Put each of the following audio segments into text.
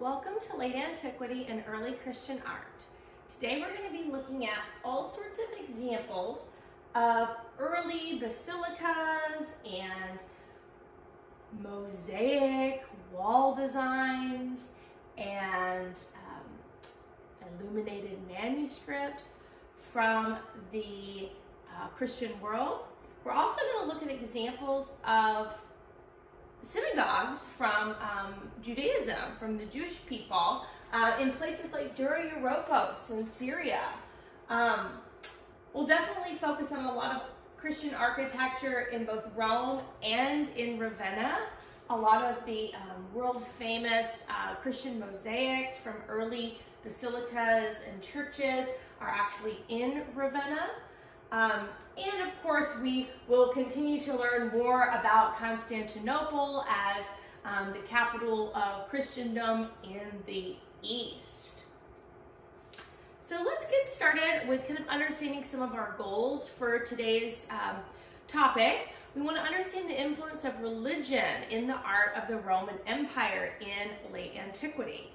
Welcome to Late Antiquity and Early Christian Art. Today we're going to be looking at all sorts of examples of early basilicas and mosaic wall designs and um, illuminated manuscripts from the uh, Christian world. We're also going to look at examples of synagogues from um, Judaism, from the Jewish people, uh, in places like Dura Europos in Syria. Um, we'll definitely focus on a lot of Christian architecture in both Rome and in Ravenna. A lot of the um, world famous uh, Christian mosaics from early basilicas and churches are actually in Ravenna. Um, and of course, we will continue to learn more about Constantinople as um, the capital of Christendom in the East. So let's get started with kind of understanding some of our goals for today's um, topic. We want to understand the influence of religion in the art of the Roman Empire in late antiquity.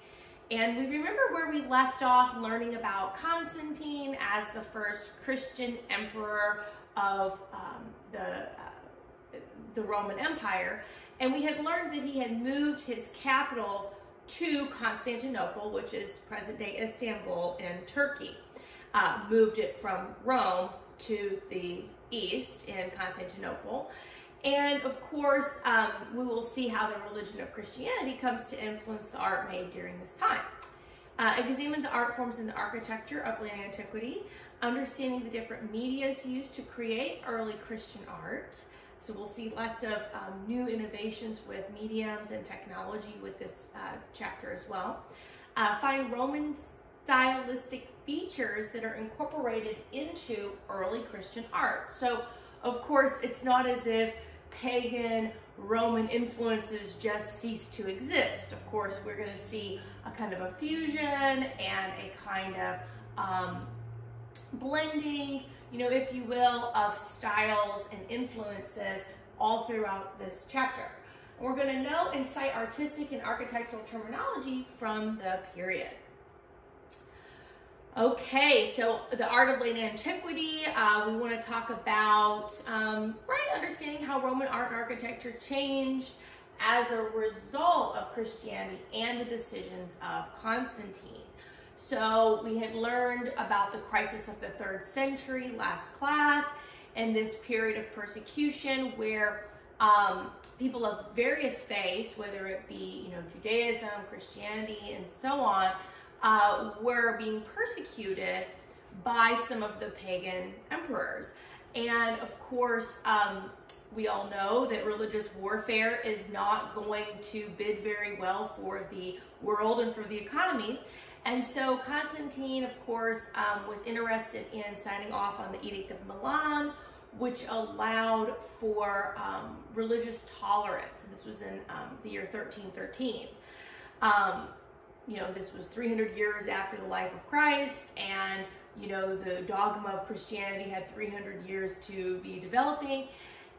And we remember where we left off learning about Constantine as the first Christian emperor of um, the, uh, the Roman Empire. And we had learned that he had moved his capital to Constantinople, which is present-day Istanbul in Turkey. Uh, moved it from Rome to the east in Constantinople. And of course, um, we will see how the religion of Christianity comes to influence the art made during this time. Uh, examine the art forms and the architecture of late antiquity, understanding the different medias used to create early Christian art. So we'll see lots of um, new innovations with mediums and technology with this uh, chapter as well. Uh, find Roman stylistic features that are incorporated into early Christian art. So of course, it's not as if pagan Roman influences just cease to exist. Of course, we're going to see a kind of a fusion and a kind of um, blending, you know, if you will, of styles and influences all throughout this chapter. we're going to know and cite artistic and architectural terminology from the period. Okay, so the art of late antiquity, uh, we want to talk about, um, right, understanding how Roman art and architecture changed as a result of Christianity and the decisions of Constantine. So we had learned about the crisis of the third century last class and this period of persecution where um, people of various faiths, whether it be, you know, Judaism, Christianity, and so on, uh, were being persecuted by some of the pagan emperors. And of course, um, we all know that religious warfare is not going to bid very well for the world and for the economy. And so Constantine, of course, um, was interested in signing off on the Edict of Milan, which allowed for um, religious tolerance. This was in um, the year 1313. You know, this was 300 years after the life of Christ, and, you know, the dogma of Christianity had 300 years to be developing.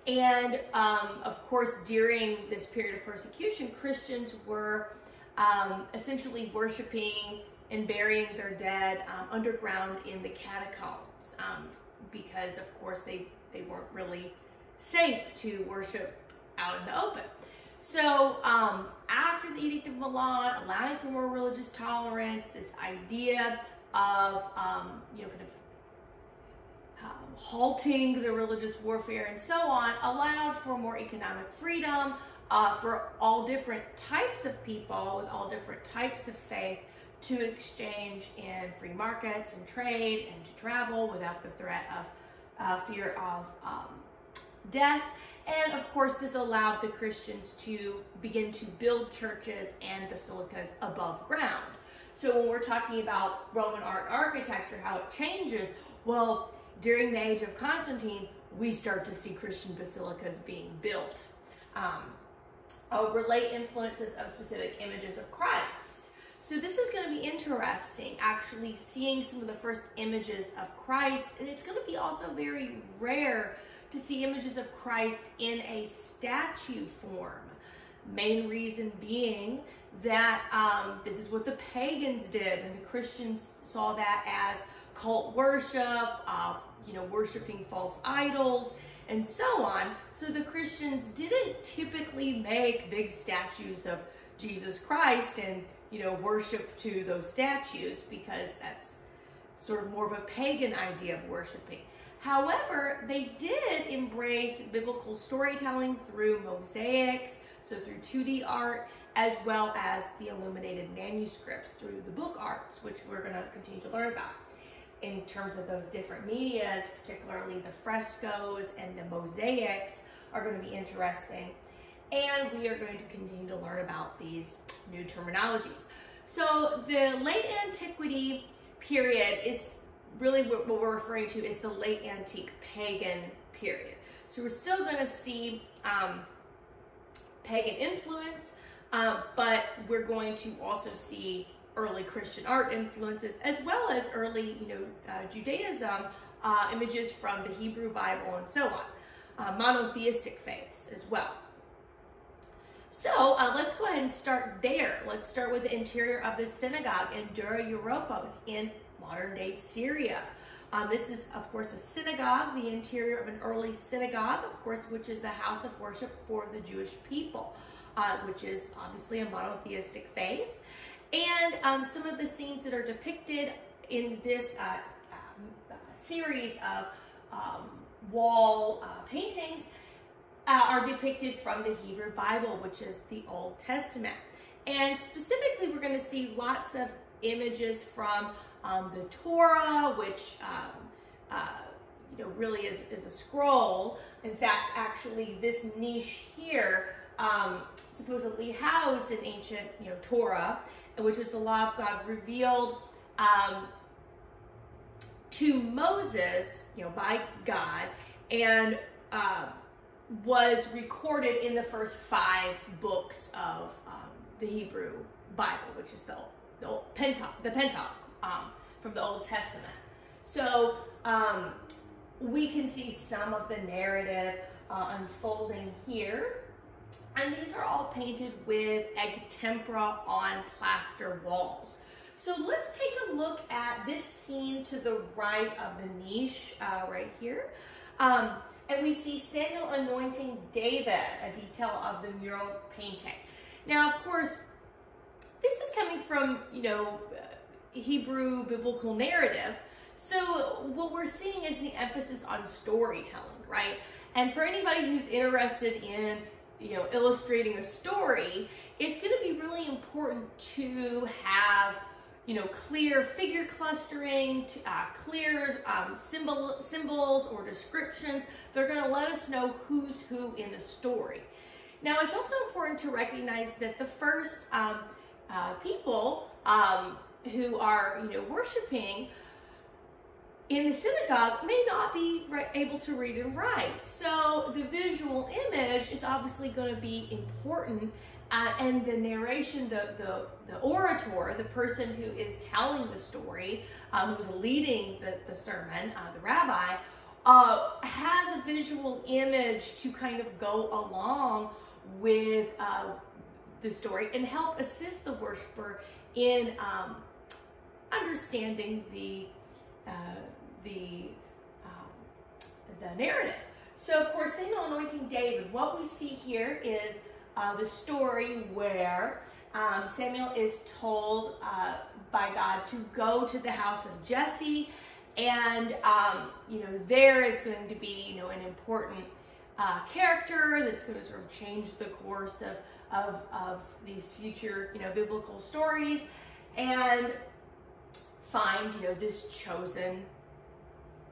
And, um, of course, during this period of persecution, Christians were um, essentially worshiping and burying their dead um, underground in the catacombs um, because, of course, they, they weren't really safe to worship out in the open. So um, after the Edict of Milan, allowing for more religious tolerance, this idea of, um, you know, kind of um, halting the religious warfare and so on, allowed for more economic freedom uh, for all different types of people with all different types of faith to exchange in free markets and trade and to travel without the threat of uh, fear of um, death. And of course, this allowed the Christians to begin to build churches and basilicas above ground. So when we're talking about Roman art architecture, how it changes, well, during the age of Constantine, we start to see Christian basilicas being built. Um, I'll relate influences of specific images of Christ. So this is going to be interesting, actually seeing some of the first images of Christ, and it's going to be also very rare to see images of Christ in a statue form. Main reason being that um, this is what the pagans did, and the Christians saw that as cult worship, uh, you know, worshiping false idols, and so on. So the Christians didn't typically make big statues of Jesus Christ and, you know, worship to those statues because that's sort of more of a pagan idea of worshiping. However, they did embrace biblical storytelling through mosaics, so through 2D art, as well as the illuminated manuscripts through the book arts, which we're going to continue to learn about. In terms of those different medias, particularly the frescoes and the mosaics are going to be interesting. And we are going to continue to learn about these new terminologies. So the late antiquity period is really what we're referring to is the late antique pagan period. So we're still going to see um, pagan influence, uh, but we're going to also see early Christian art influences as well as early, you know, uh, Judaism uh, images from the Hebrew Bible and so on, uh, monotheistic faiths as well. So uh, let's go ahead and start there. Let's start with the interior of the synagogue in Dura Europos in modern day Syria. Um, this is, of course, a synagogue, the interior of an early synagogue, of course, which is a house of worship for the Jewish people, uh, which is obviously a monotheistic faith. And um, some of the scenes that are depicted in this uh, um, uh, series of um, wall uh, paintings uh, are depicted from the Hebrew Bible, which is the Old Testament. And specifically, we're going to see lots of images from um, the Torah, which um, uh, you know really is, is a scroll. In fact, actually, this niche here um, supposedly housed an ancient you know Torah, which was the law of God revealed um, to Moses, you know, by God, and uh, was recorded in the first five books of um, the Hebrew Bible, which is the, the Pentateuch, the Pentateuch um, from the Old Testament. So um, we can see some of the narrative uh, unfolding here. And these are all painted with egg tempera on plaster walls. So let's take a look at this scene to the right of the niche uh, right here. Um, and we see Samuel anointing David, a detail of the mural painting. Now, of course, this is coming from, you know, Hebrew biblical narrative. So what we're seeing is the emphasis on storytelling, right? And for anybody who's interested in, you know, illustrating a story, it's going to be really important to have, you know, clear figure clustering, uh, clear um, symbol symbols or descriptions. They're going to let us know who's who in the story. Now, it's also important to recognize that the first um, uh, people um, who are, you know, worshiping in the synagogue may not be able to read and write. So the visual image is obviously going to be important. Uh, and the narration, the, the, the orator, the person who is telling the story, um, who's leading the, the sermon, uh, the rabbi, uh, has a visual image to kind of go along with uh, the story and help assist the worshiper in um, understanding the uh, the um, the narrative. So of course, Samuel anointing David. What we see here is uh, the story where um, Samuel is told uh, by God to go to the house of Jesse, and um, you know there is going to be you know an important uh, character that's going to sort of change the course of of, of these future you know biblical stories, and find, you know, this chosen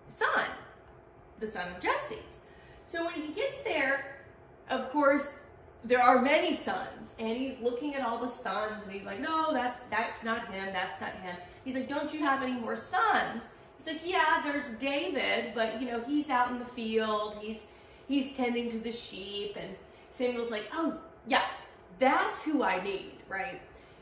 son, the son of Jesse's. So when he gets there, of course, there are many sons, and he's looking at all the sons, and he's like, no, that's that's not him, that's not him. He's like, don't you have any more sons? He's like, yeah, there's David, but you know, he's out in the field, he's he's tending to the sheep, and Samuel's like, oh, yeah, that's who I need, right?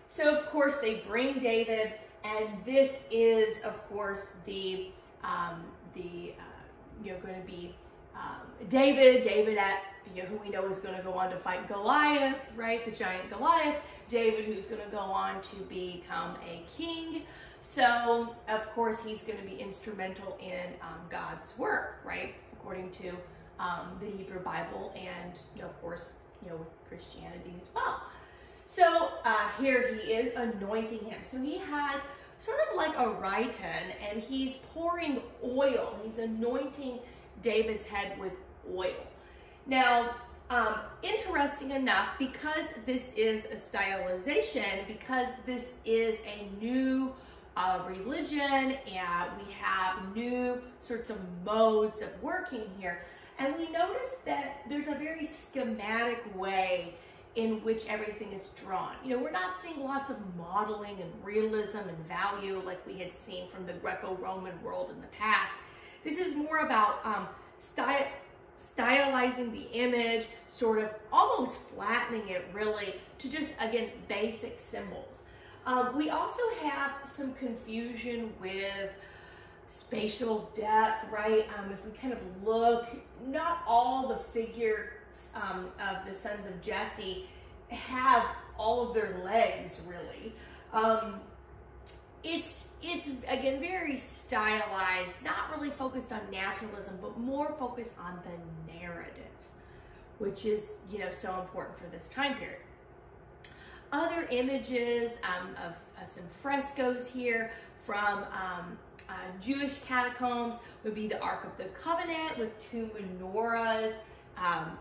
So of course they bring David, and this is, of course, the um, the uh, you know going to be um, David. David at you know, who we know is going to go on to fight Goliath, right? The giant Goliath. David, who's going to go on to become a king. So, of course, he's going to be instrumental in um, God's work, right? According to um, the Hebrew Bible and, you know, of course, you know, with Christianity as well. So uh, here he is anointing him. So he has sort of like a rhyton and he's pouring oil. He's anointing David's head with oil. Now, um, interesting enough, because this is a stylization, because this is a new uh, religion and we have new sorts of modes of working here, and we notice that there's a very schematic way in which everything is drawn. You know, we're not seeing lots of modeling and realism and value like we had seen from the Greco-Roman world in the past. This is more about um, style, stylizing the image, sort of almost flattening it really to just, again, basic symbols. Um, we also have some confusion with spatial depth, right? Um, if we kind of look, not all the figures um, of the sons of Jesse have all of their legs, really. Um, it's it's again very stylized, not really focused on naturalism, but more focused on the narrative, which is you know so important for this time period. Other images um, of uh, some frescoes here from um, uh, Jewish catacombs would be the Ark of the Covenant with two menorahs. Um,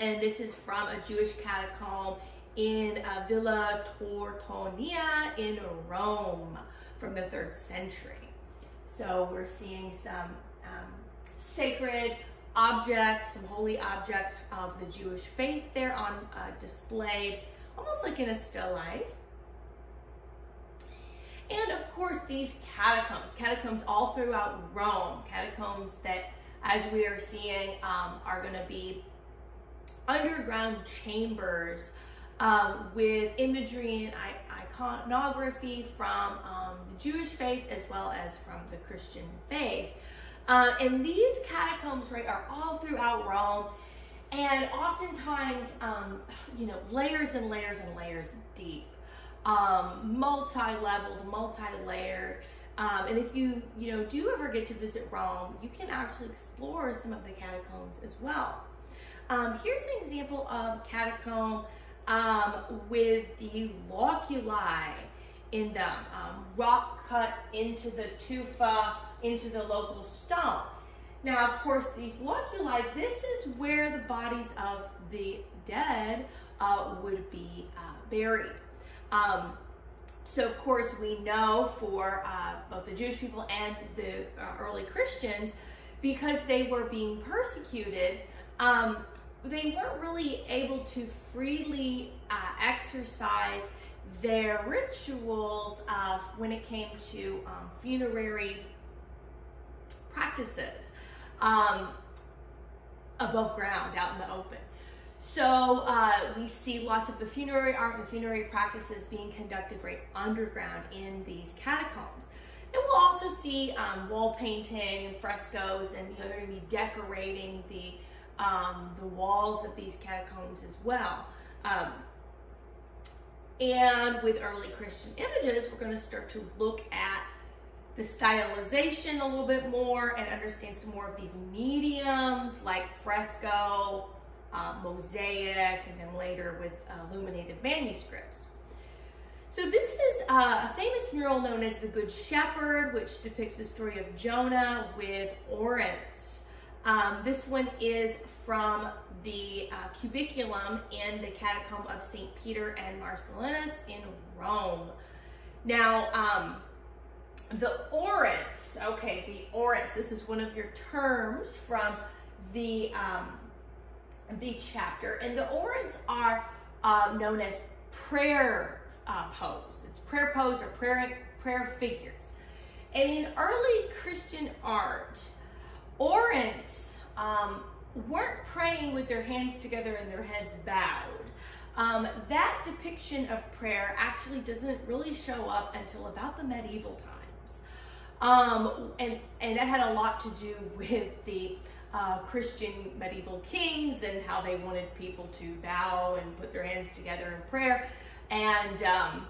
and this is from a Jewish catacomb in uh, Villa Torlonia in Rome from the third century. So we're seeing some um, sacred objects, some holy objects of the Jewish faith there on uh, display, almost like in a still life. And of course, these catacombs, catacombs all throughout Rome, catacombs that, as we are seeing, um, are going to be underground chambers um, with imagery and iconography from um, the Jewish faith as well as from the Christian faith. Uh, and these catacombs, right, are all throughout Rome and oftentimes, um, you know, layers and layers and layers deep, um, multi-leveled, multi-layered. Um, and if you, you know, do ever get to visit Rome, you can actually explore some of the catacombs as well. Um, here's an example of catacomb um, with the loculi in them, um, rock cut into the tufa, into the local stone. Now, of course, these loculi, this is where the bodies of the dead uh, would be uh, buried. Um, so, of course, we know for uh, both the Jewish people and the uh, early Christians, because they were being persecuted, um, they weren't really able to freely uh, exercise their rituals uh, when it came to um, funerary practices um, above ground, out in the open. So uh, we see lots of the funerary art and funerary practices being conducted right underground in these catacombs. And we'll also see um, wall painting and frescoes, and you know they're to be decorating the um, the walls of these catacombs as well. Um, and with early Christian images, we're going to start to look at the stylization a little bit more and understand some more of these mediums like fresco, uh, mosaic, and then later with uh, illuminated manuscripts. So this is uh, a famous mural known as the Good Shepherd, which depicts the story of Jonah with Orans. Um, this one is from the uh, cubiculum in the catacomb of St. Peter and Marcellinus in Rome. Now, um, the Orans, okay, the Orans, this is one of your terms from the, um, the chapter, and the Orans are uh, known as prayer uh, pose. It's prayer pose or prayer, prayer figures. And in early Christian art, Orans um, weren't praying with their hands together and their heads bowed. Um, that depiction of prayer actually doesn't really show up until about the medieval times. Um, and, and that had a lot to do with the uh, Christian medieval kings and how they wanted people to bow and put their hands together in prayer. And um,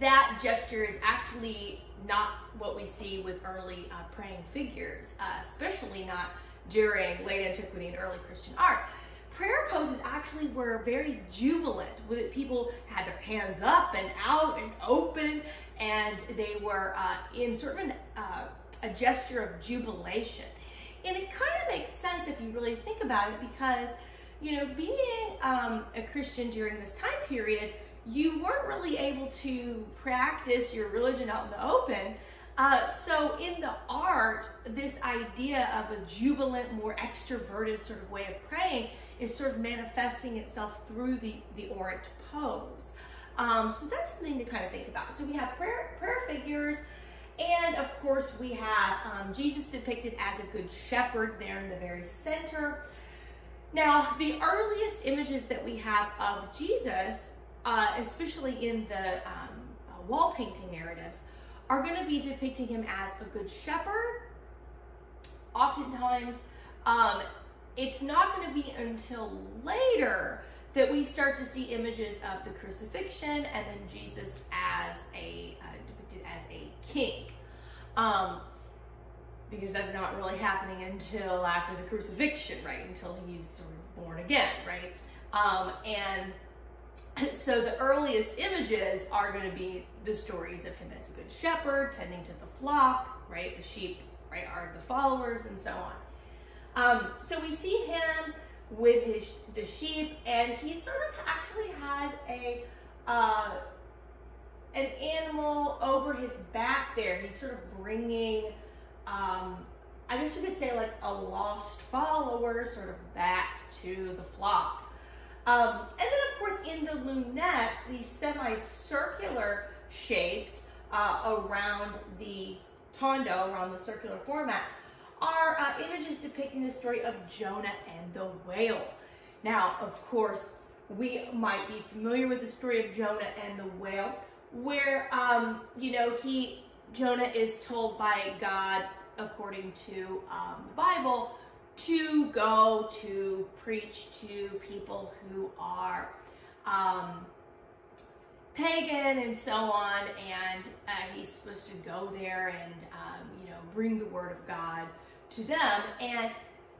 that gesture is actually not what we see with early uh, praying figures, uh, especially not during late antiquity and early Christian art. Prayer poses actually were very jubilant. With people had their hands up and out and open, and they were uh, in sort of an, uh, a gesture of jubilation. And it kind of makes sense if you really think about it because, you know, being um, a Christian during this time period, you weren't really able to practice your religion out in the open. Uh, so in the art, this idea of a jubilant, more extroverted sort of way of praying is sort of manifesting itself through the, the orant pose. Um, so that's something to kind of think about. So we have prayer, prayer figures, and of course, we have um, Jesus depicted as a good shepherd there in the very center. Now, the earliest images that we have of Jesus, uh, especially in the um, uh, wall painting narratives, are going to be depicting him as a good shepherd. Oftentimes, um, it's not going to be until later that we start to see images of the crucifixion and then Jesus as a uh, as a king. Um, because that's not really happening until after the crucifixion, right? Until he's sort of born again, right? Um, and so the earliest images are going to be the stories of him as a good shepherd, tending to the flock, right? The sheep, right, are the followers, and so on. Um, so we see him with his the sheep, and he sort of actually has a uh, an animal over his back there. He's sort of bringing, um, I guess you could say, like a lost follower sort of back to the flock. Um, and then, of course, in the lunettes, these semicircular shapes uh, around the tondo, around the circular format, are uh, images depicting the story of Jonah and the whale. Now, of course, we might be familiar with the story of Jonah and the whale where um, you know he Jonah is told by God, according to um, the Bible, to go to preach to people who are um, pagan and so on, and uh, he's supposed to go there and um, you know bring the word of God to them and.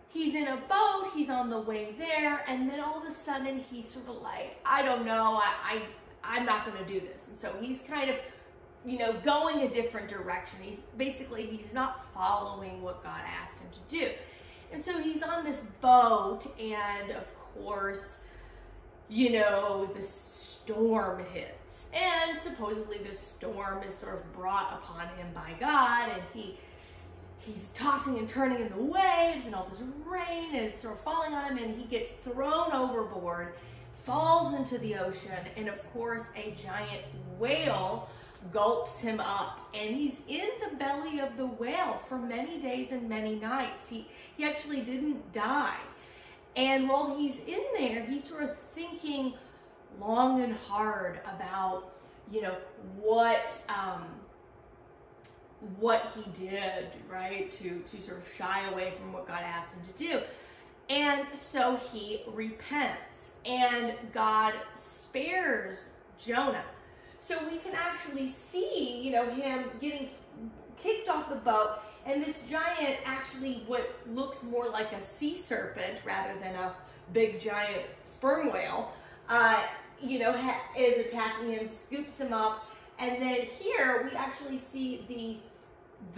He's in a boat, he's on the way there, and then all of a sudden he's sort of like, I don't know, I, I I'm not going to do this. And so he's kind of, you know, going a different direction. He's basically, he's not following what God asked him to do. And so he's on this boat, and of course, you know, the storm hits. And supposedly the storm is sort of brought upon him by God, and he he's tossing and turning in the waves, and all this rain is sort of falling on him, and he gets thrown overboard falls into the ocean, and of course, a giant whale gulps him up and he's in the belly of the whale for many days and many nights. He he actually didn't die. And while he's in there he's sort of thinking long and hard about you know what um what he did right to to sort of shy away from what god asked him to do. And so he repents, and God spares Jonah. So we can actually see, you know, him getting kicked off the boat, and this giant, actually, what looks more like a sea serpent rather than a big giant sperm whale, uh, you know, is attacking him, scoops him up, and then here we actually see the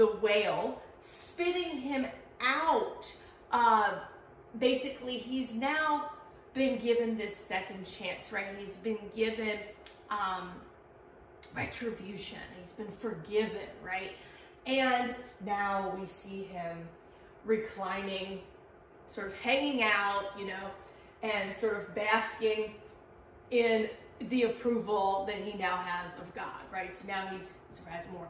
the whale spitting him out. Uh, basically he's now been given this second chance, right? He's been given um, retribution. He's been forgiven, right? And now we see him reclining, sort of hanging out, you know, and sort of basking in the approval that he now has of God, right? So now he's has more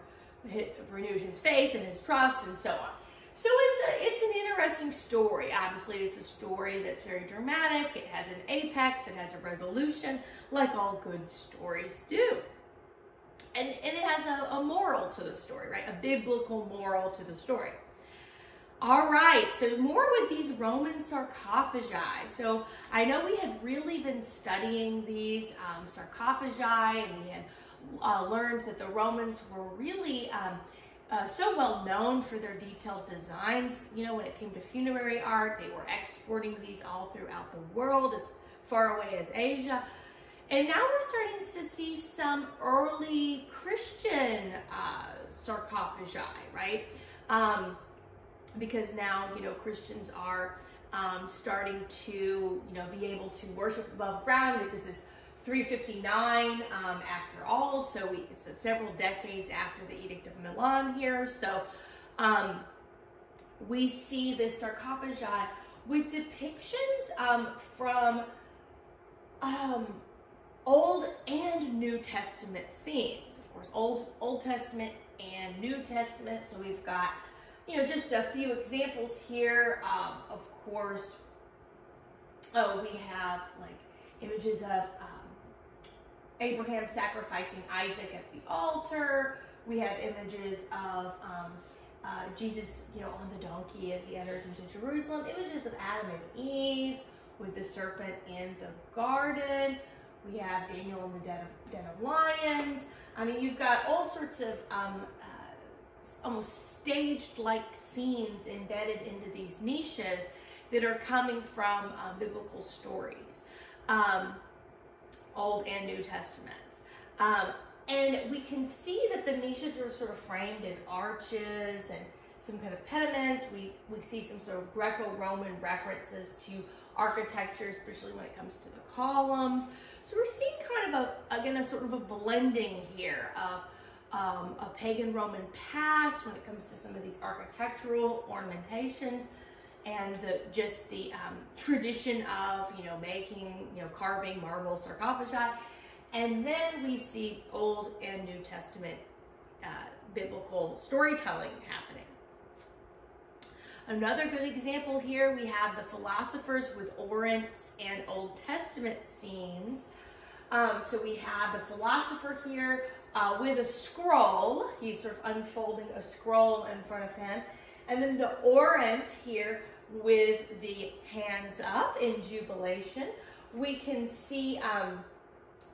renewed his faith and his trust and so on. So it's a, it's an interesting story. Obviously, it's a story that's very dramatic. It has an apex. It has a resolution, like all good stories do. And, and it has a, a moral to the story, right? A biblical moral to the story. All right, so more with these Roman sarcophagi. So I know we had really been studying these um, sarcophagi and we had uh, learned that the Romans were really um, uh, so well known for their detailed designs. You know, when it came to funerary art, they were exporting these all throughout the world as far away as Asia. And now we're starting to see some early Christian uh, sarcophagi, right? Um, because now, you know, Christians are um, starting to, you know, be able to worship above ground because it's 359 um, after all. So we, it's several decades after the Edict of Milan here. So um, we see this sarcophagi with depictions um, from um, Old and New Testament themes. Of course, Old Old Testament and New Testament. So we've got you know, just a few examples here. Um, of course, oh, we have like images of um, Abraham sacrificing Isaac at the altar. We have images of um, uh, Jesus, you know, on the donkey as he enters into Jerusalem. Images of Adam and Eve with the serpent in the garden. We have Daniel in the den of, den of lions. I mean, you've got all sorts of um, almost staged like scenes embedded into these niches that are coming from uh, biblical stories, um, Old and New Testaments. Um, and we can see that the niches are sort of framed in arches and some kind of pediments. We, we see some sort of Greco-Roman references to architecture, especially when it comes to the columns. So we're seeing kind of a, again, a sort of a blending here of um, a pagan Roman past when it comes to some of these architectural ornamentations and the just the um, tradition of you know making you know carving marble sarcophagi. And then we see old and new testament uh, biblical storytelling happening. Another good example here we have the philosophers with orants and old testament scenes um, so we have the philosopher here uh, with a scroll. He's sort of unfolding a scroll in front of him. And then the orant here with the hands up in jubilation. We can see um,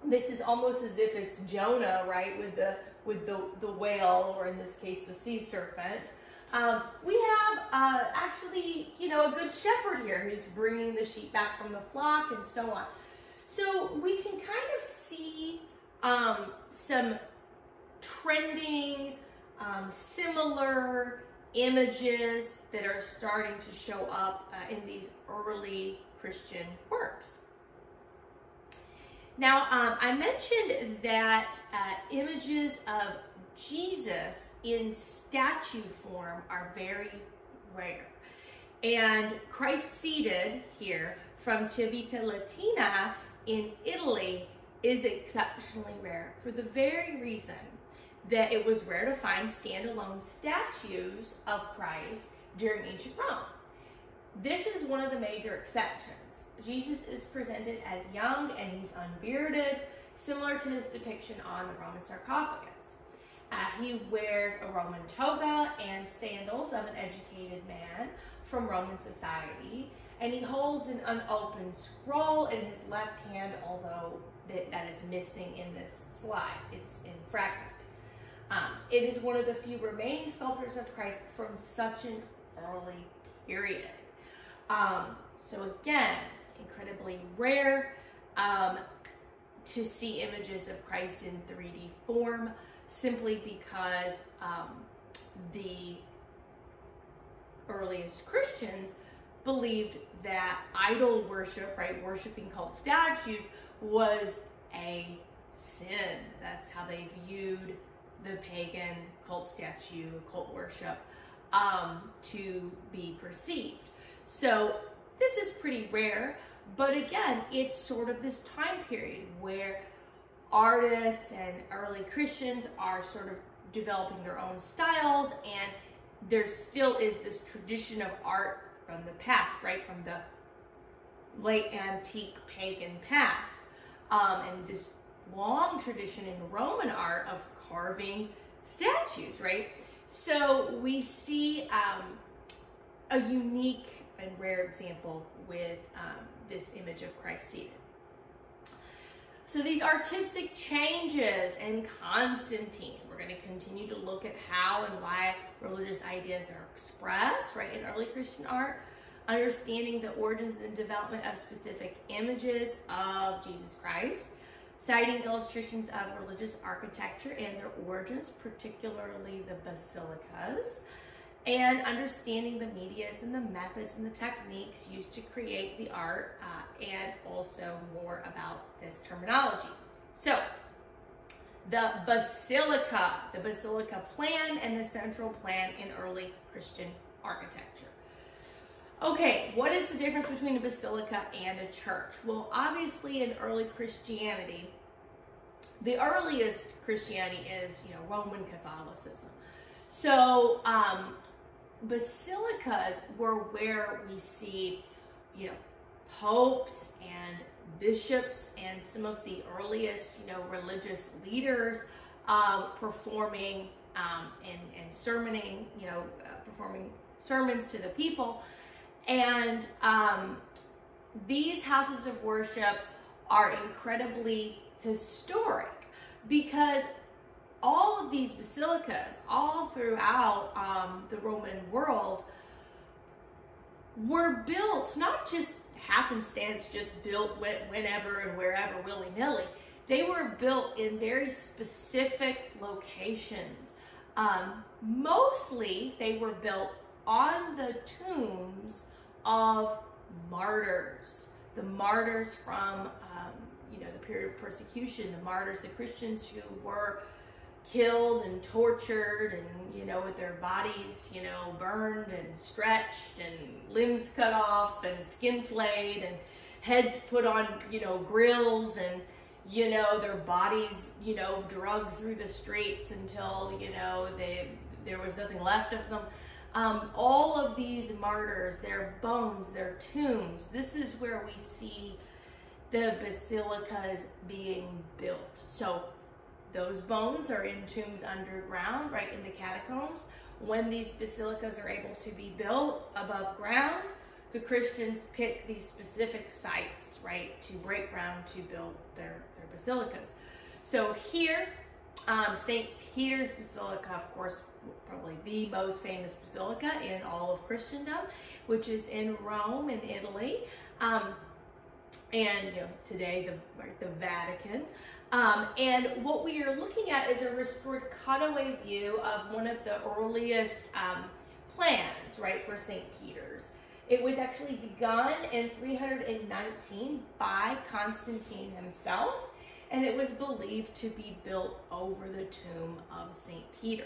this is almost as if it's Jonah, right, with the with the, the whale, or in this case, the sea serpent. Um, we have uh, actually, you know, a good shepherd here who's bringing the sheep back from the flock and so on. So we can kind of see um, some trending, um, similar images that are starting to show up uh, in these early Christian works. Now, um, I mentioned that uh, images of Jesus in statue form are very rare. And Christ seated here from Civita Latina in Italy is exceptionally rare for the very reason that it was rare to find standalone statues of Christ during ancient Rome. This is one of the major exceptions. Jesus is presented as young and he's unbearded, similar to his depiction on the Roman sarcophagus. Uh, he wears a Roman toga and sandals of an educated man from Roman society, and he holds an unopened scroll in his left hand, although that, that is missing in this slide. It's in fragment. Um, it is one of the few remaining sculptures of Christ from such an early period. Um, so again, incredibly rare um, to see images of Christ in 3D form simply because um, the earliest Christians believed that idol worship, right, worshiping cult statues, was a sin. That's how they viewed the pagan cult statue, cult worship, um, to be perceived. So this is pretty rare, but again, it's sort of this time period where artists and early Christians are sort of developing their own styles and there still is this tradition of art from the past, right? From the late antique pagan past. Um, and this long tradition in Roman art of carving statues, right? So we see um, a unique and rare example with um, this image of Christ seated. So these artistic changes in Constantine, we're going to continue to look at how and why religious ideas are expressed, right, in early Christian art, understanding the origins and development of specific images of Jesus Christ, citing illustrations of religious architecture and their origins, particularly the basilicas, and understanding the medias and the methods and the techniques used to create the art uh, and also more about this terminology. So, the basilica, the basilica plan and the central plan in early Christian architecture. Okay, what is the difference between a basilica and a church? Well, obviously in early Christianity, the earliest Christianity is, you know, Roman Catholicism. So um, basilicas were where we see, you know, popes and bishops and some of the earliest, you know, religious leaders um, performing um, and, and sermoning, you know, uh, performing sermons to the people. And um, these houses of worship are incredibly historic because all of these basilicas, all throughout um, the Roman world, were built not just happenstance, just built whenever and wherever, willy nilly. They were built in very specific locations. Um, mostly, they were built on the tombs of martyrs, the martyrs from um, you know the period of persecution, the martyrs, the Christians who were killed and tortured and you know with their bodies you know burned and stretched and limbs cut off and skin flayed and heads put on you know grills and you know their bodies you know drugged through the streets until you know they there was nothing left of them. Um, all of these martyrs their bones their tombs this is where we see the basilicas being built. So those bones are in tombs underground, right in the catacombs. When these basilicas are able to be built above ground, the Christians pick these specific sites, right, to break ground to build their, their basilicas. So here, um, St. Peter's Basilica, of course, probably the most famous basilica in all of Christendom, which is in Rome in Italy. Um, and you know, today the, the Vatican. Um, and what we are looking at is a restored cutaway view of one of the earliest um, plans, right, for St. Peter's. It was actually begun in 319 by Constantine himself, and it was believed to be built over the tomb of St. Peter.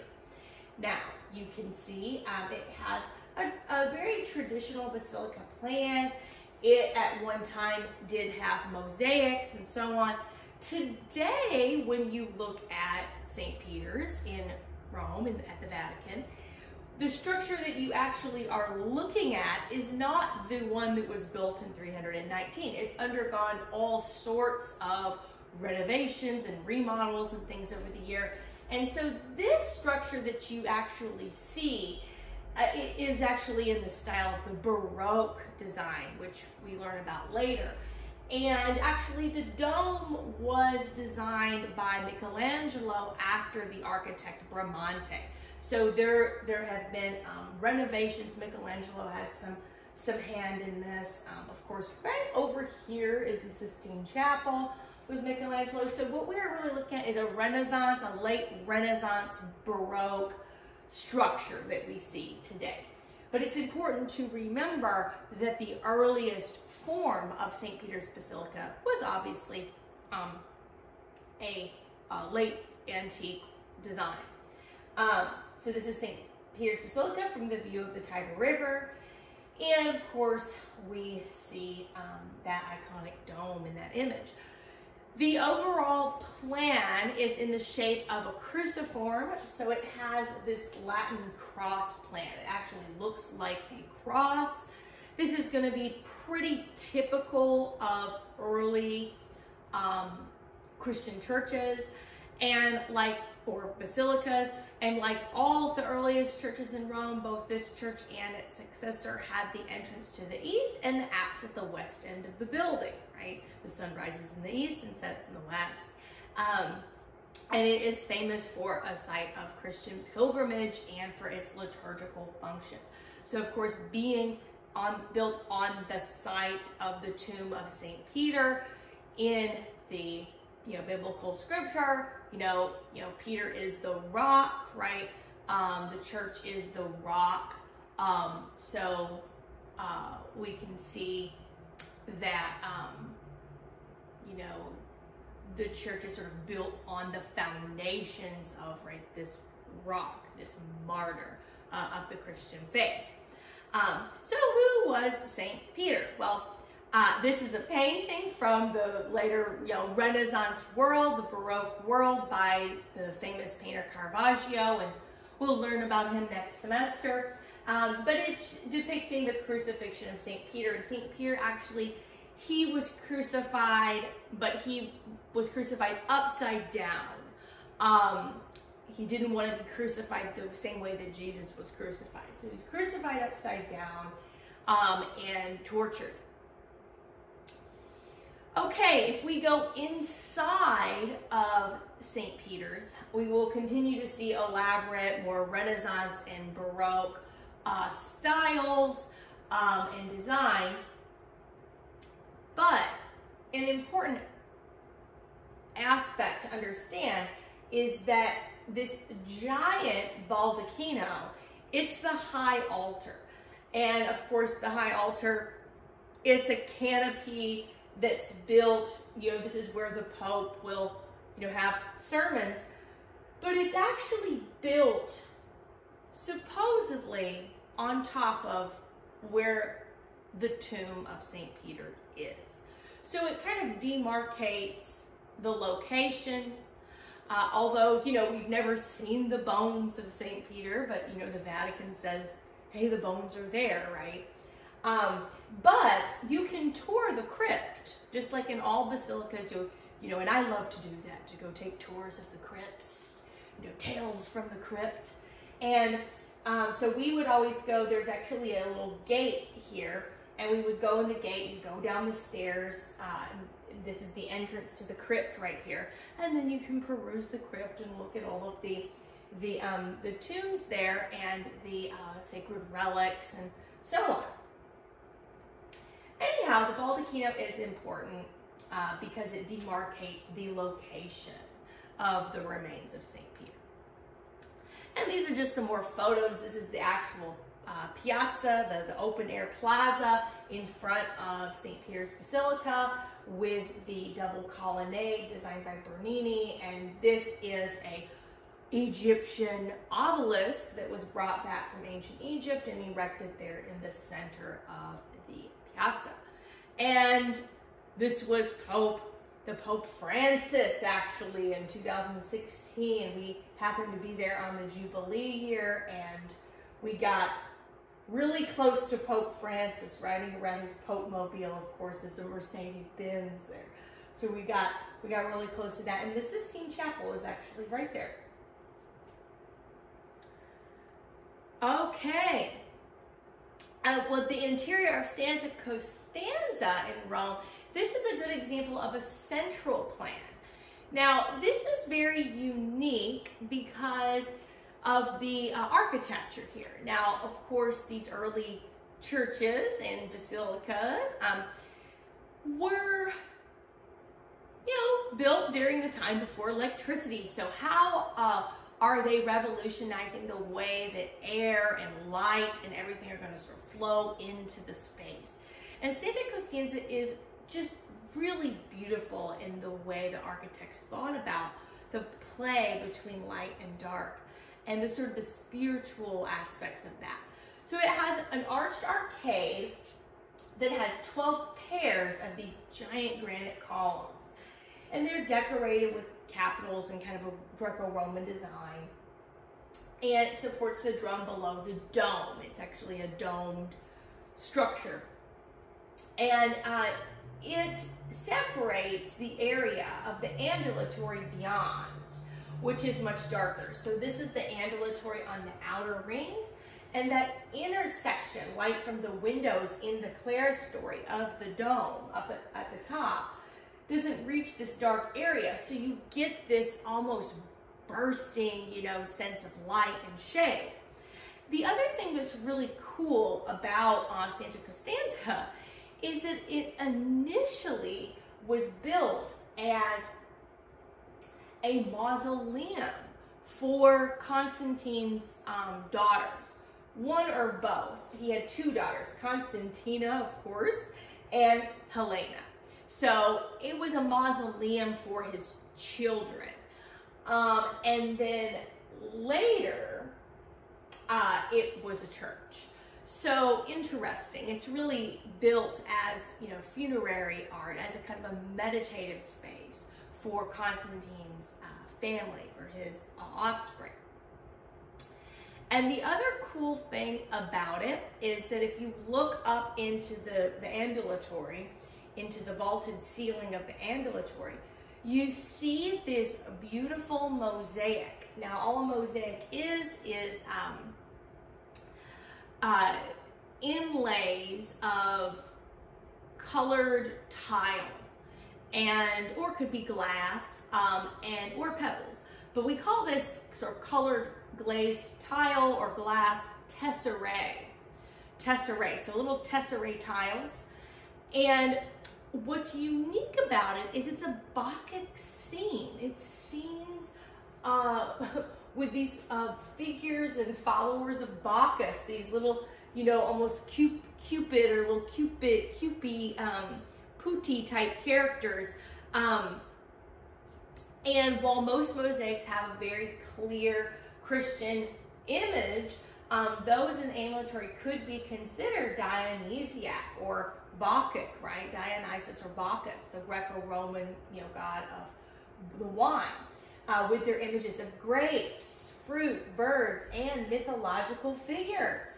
Now, you can see um, it has a, a very traditional basilica plan. It at one time did have mosaics and so on. Today, when you look at St. Peter's in Rome and at the Vatican, the structure that you actually are looking at is not the one that was built in 319. It's undergone all sorts of renovations and remodels and things over the year. And so this structure that you actually see uh, is actually in the style of the Baroque design, which we learn about later. And actually the dome was designed by Michelangelo after the architect Bramante. So there, there have been um, renovations. Michelangelo had some, some hand in this. Um, of course, right over here is the Sistine Chapel with Michelangelo. So what we are really looking at is a Renaissance, a late Renaissance Baroque structure that we see today. But it's important to remember that the earliest form of St. Peter's Basilica was obviously um, a, a, late antique design. Um, so this is St. Peter's Basilica from the view of the Tiber River. And of course, we see um, that iconic dome in that image. The overall plan is in the shape of a cruciform, so it has this Latin cross plan. It actually looks like a cross. This is going to be pretty typical of early um, Christian churches. And like or basilicas. And like all of the earliest churches in Rome, both this church and its successor had the entrance to the east and the apse at the west end of the building, right? The sun rises in the east and sets in the west. Um, and it is famous for a site of Christian pilgrimage and for its liturgical functions. So, of course, being on built on the site of the tomb of Saint Peter in the you know biblical scripture, you know, you know Peter is the rock, right? Um, the church is the rock. Um, so uh, we can see that um, you know the church is sort of built on the foundations of right this rock, this martyr uh, of the Christian faith. Um, so who was Saint Peter? Well, uh, this is a painting from the later, you know, Renaissance world, the Baroque world by the famous painter Caravaggio, and we'll learn about him next semester. Um, but it's depicting the crucifixion of Saint Peter, and Saint Peter actually he was crucified, but he was crucified upside down. Um, he didn't want to be crucified the same way that Jesus was crucified. So he was crucified upside down um, and tortured. Okay, if we go inside of St. Peter's, we will continue to see elaborate, more Renaissance and Baroque uh, styles um, and designs. But an important aspect to understand is that this giant baldacchino, it's the high altar. And of course, the high altar, it's a canopy that's built, you know, this is where the Pope will, you know, have sermons. But it's actually built supposedly on top of where the tomb of St. Peter is. So it kind of demarcates the location. Uh, although, you know, we've never seen the bones of St. Peter, but, you know, the Vatican says, hey, the bones are there, right? Um, but you can tour the crypt, just like in all basilicas, you, you know, and I love to do that, to go take tours of the crypts, you know, tales from the crypt. And um, so we would always go, there's actually a little gate here and we would go in the gate, you go down the stairs, uh, this is the entrance to the crypt right here, and then you can peruse the crypt and look at all of the the um, the tombs there and the uh, sacred relics and so on. Anyhow, the baldacchino is important uh, because it demarcates the location of the remains of St. Peter. And these are just some more photos. This is the actual uh, piazza, the, the open air plaza in front of St. Peter's Basilica with the double colonnade designed by Bernini. And this is a Egyptian obelisk that was brought back from ancient Egypt and erected there in the center of piazza. And this was Pope, the Pope Francis actually in 2016. We happened to be there on the Jubilee year and we got really close to Pope Francis, riding around his Pope mobile, of course, is a Mercedes Benz there. So we got we got really close to that. And the Sistine Chapel is actually right there. Okay. Uh, well, the interior of Santa Costanza in Rome, this is a good example of a central plan. Now, this is very unique because of the uh, architecture here. Now, of course, these early churches and basilicas um, were, you know, built during the time before electricity. So how uh, are they revolutionizing the way that air and light and everything are going to sort of flow into the space? And Santa Costanza is just really beautiful in the way the architects thought about the play between light and dark and the sort of the spiritual aspects of that. So it has an arched arcade that has 12 pairs of these giant granite columns. And they're decorated with capitals and kind of a Greco-Roman design. And it supports the drum below the dome. It's actually a domed structure. And uh, it separates the area of the ambulatory beyond which is much darker. So this is the ambulatory on the outer ring. And that intersection, light from the windows in the clerestory of the dome up at, at the top, doesn't reach this dark area. So you get this almost bursting, you know, sense of light and shade. The other thing that's really cool about uh, Santa Costanza is that it initially was built as a mausoleum for Constantine's um, daughters, one or both. He had two daughters, Constantina, of course, and Helena. So it was a mausoleum for his children. Um, and then later, uh, it was a church. So interesting. It's really built as, you know, funerary art, as a kind of a meditative space for Constantine's uh, family, for his uh, offspring. And the other cool thing about it is that if you look up into the, the ambulatory, into the vaulted ceiling of the ambulatory, you see this beautiful mosaic. Now, all a mosaic is, is um, uh, inlays of colored tile and or could be glass um, and or pebbles. But we call this sort of colored glazed tile or glass tesserae. Tesserae so little tesserae tiles and what's unique about it is it's a Bacchic scene it's scenes uh, with these uh, figures and followers of Bacchus, these little, you know, almost Cupid or little Cupid, Cupid, um, type characters. Um, and while most mosaics have a very clear Christian image, um, those in ambulatory could be considered Dionysiac or Bacchic, right? Dionysus or Bacchus, the Greco-Roman, you know, god of the wine uh, with their images of grapes, fruit, birds, and mythological figures.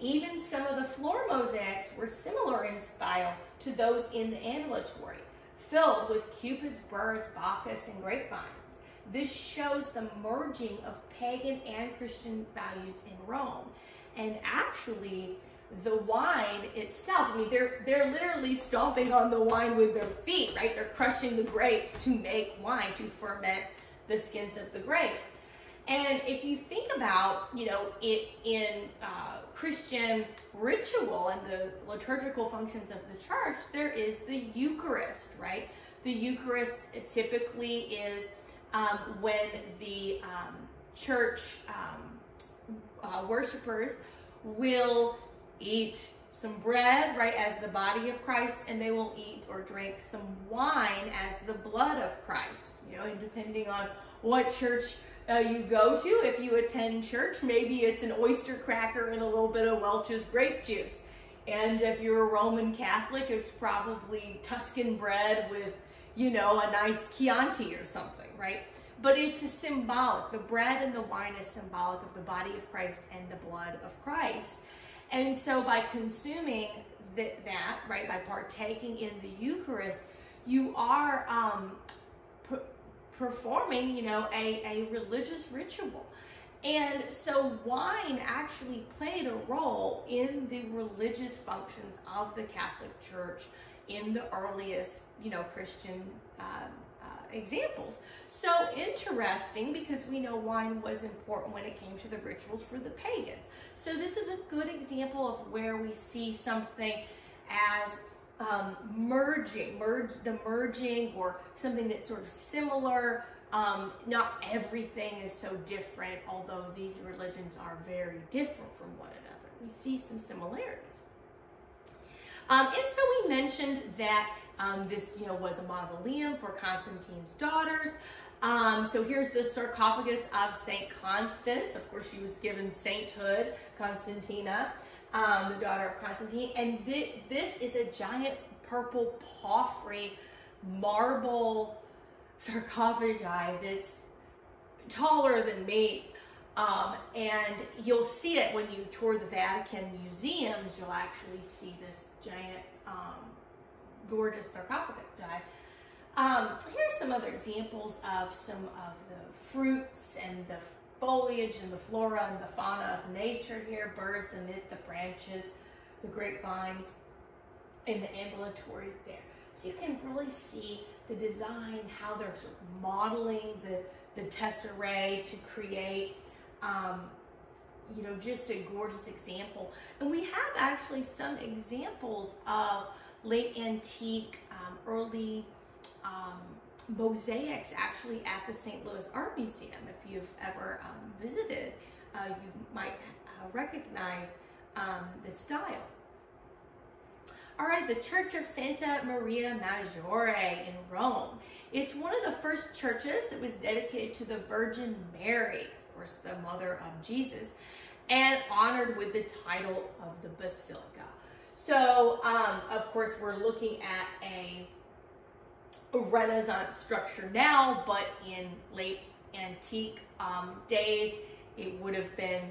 Even some of the floor mosaics were similar in style to those in the ambulatory, filled with Cupid's birds, Bacchus, and grapevines. This shows the merging of pagan and Christian values in Rome. And actually, the wine itself, I mean, they're, they're literally stomping on the wine with their feet, right? They're crushing the grapes to make wine, to ferment the skins of the grape. And if you think about, you know, it in uh, Christian ritual and the liturgical functions of the church, there is the Eucharist, right? The Eucharist typically is um, when the um, church um, uh, worshipers will eat some bread, right, as the body of Christ, and they will eat or drink some wine as the blood of Christ, you know, and depending on what church uh, you go to, if you attend church, maybe it's an oyster cracker and a little bit of Welch's grape juice. And if you're a Roman Catholic, it's probably Tuscan bread with, you know, a nice Chianti or something, right? But it's a symbolic. The bread and the wine is symbolic of the body of Christ and the blood of Christ. And so by consuming th that, right, by partaking in the Eucharist, you are um, performing, you know, a, a religious ritual. And so wine actually played a role in the religious functions of the Catholic Church in the earliest, you know, Christian uh, examples. So interesting because we know wine was important when it came to the rituals for the pagans. So this is a good example of where we see something as um, merging, merge the merging or something that's sort of similar. Um, not everything is so different, although these religions are very different from one another. We see some similarities. Um, and so we mentioned that um, this, you know, was a mausoleum for Constantine's daughters. Um, so here's the sarcophagus of Saint Constance. Of course, she was given sainthood, Constantina, um, the daughter of Constantine. And th this is a giant purple porphyry marble sarcophagi that's taller than me. Um, and you'll see it when you tour the Vatican museums. You'll actually see this giant um, gorgeous sarcophagi. Um, here's some other examples of some of the fruits and the foliage and the flora and the fauna of nature here, birds amid the branches, the grapevines, and the ambulatory there. So you can really see the design, how they're sort of modeling the, the tesserae to create, um, you know, just a gorgeous example. And we have actually some examples of late antique, um, early um, mosaics actually at the St. Louis Art Museum. If you've ever um, visited, uh, you might uh, recognize um, the style. All right, the Church of Santa Maria Maggiore in Rome. It's one of the first churches that was dedicated to the Virgin Mary, of course, the mother of Jesus, and honored with the title of the Basilica. So, um, of course, we're looking at a Renaissance structure now, but in late antique um, days, it would have been